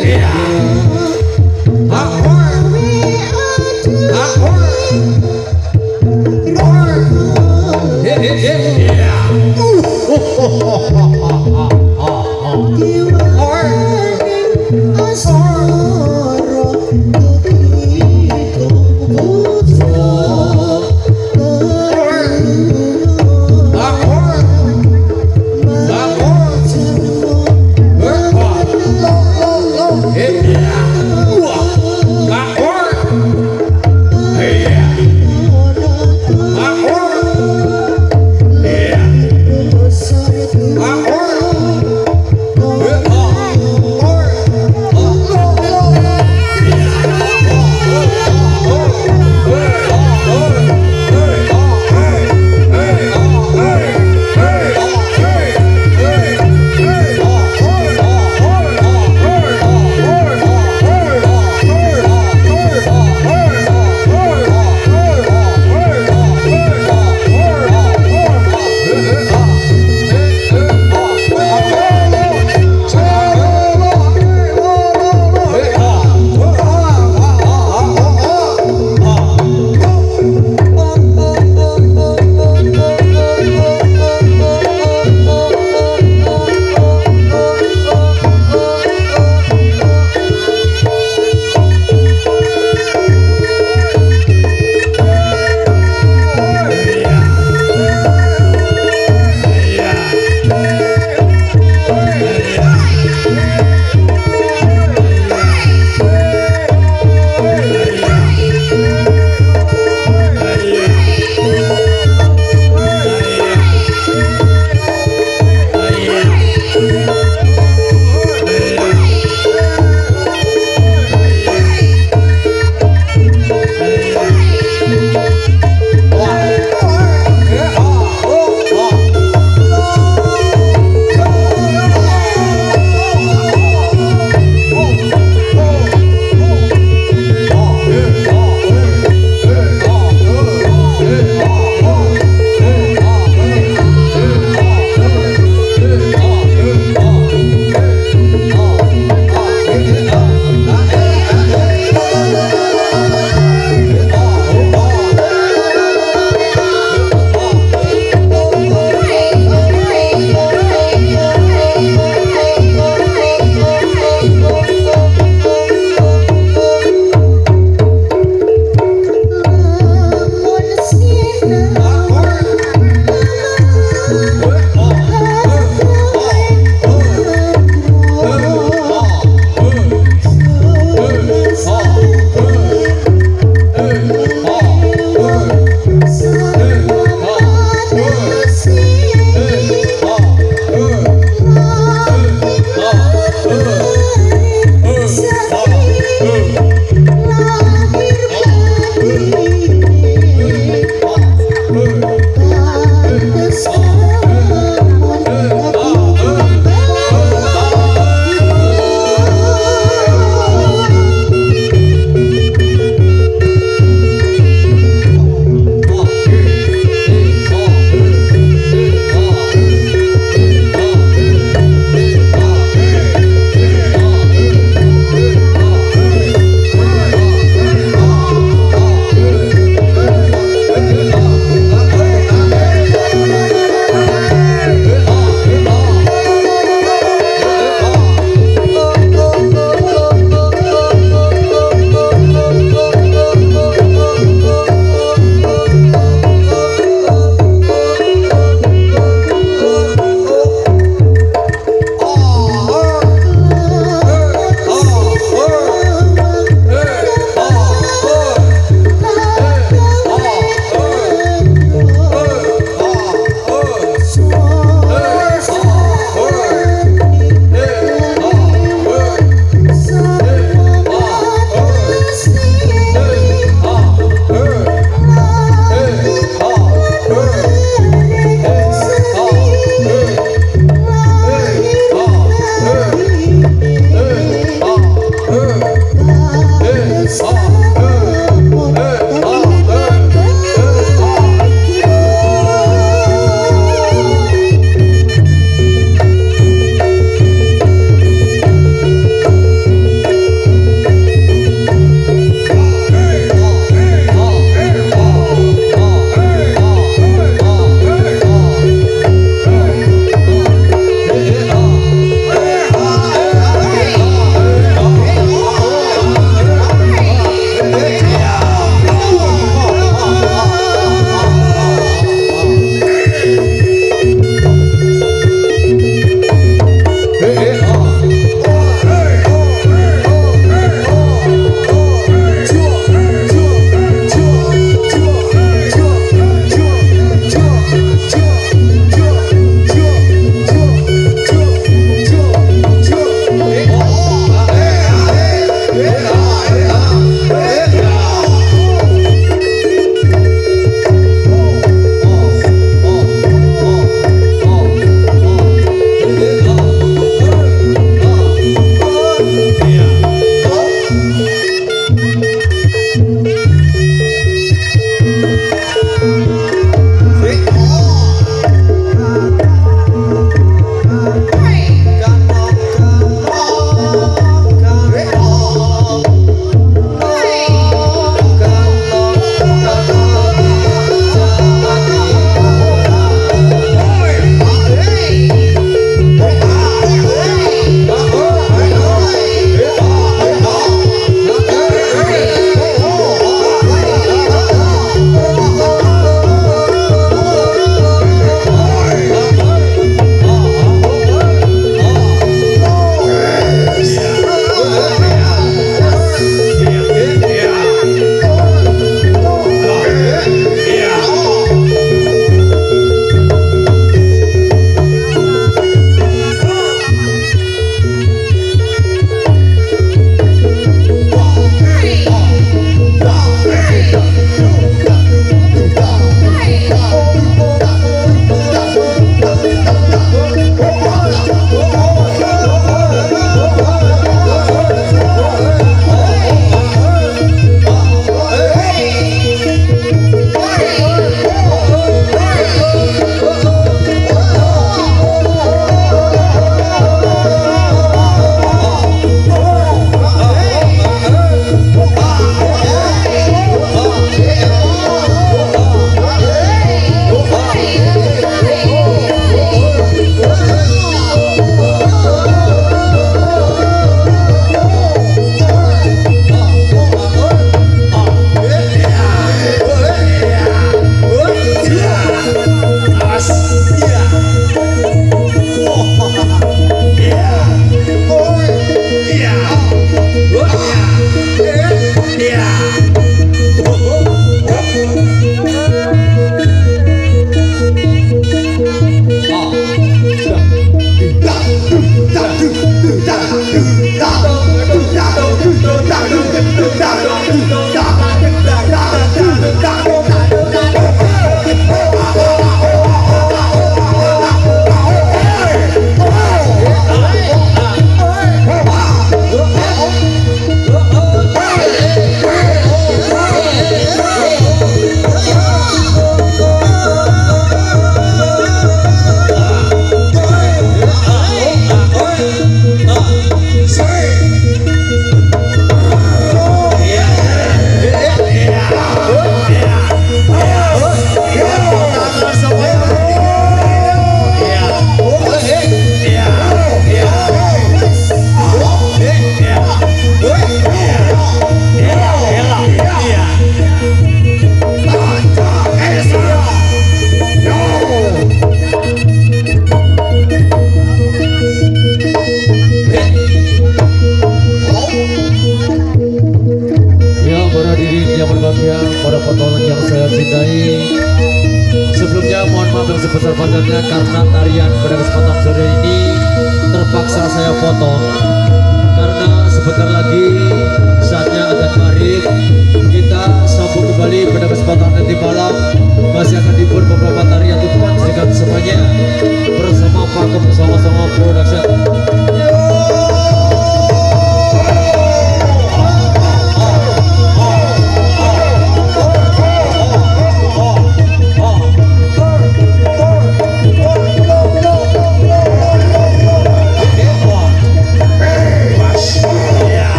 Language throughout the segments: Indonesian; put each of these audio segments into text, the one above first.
Yeah.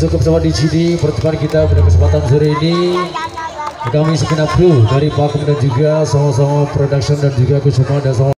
cukup sama di sini pertemuan kita pada kesempatan sore ini. Kami segenap kru dari Pakum dan juga Songo Songo Production dan juga kesempatan dan Songo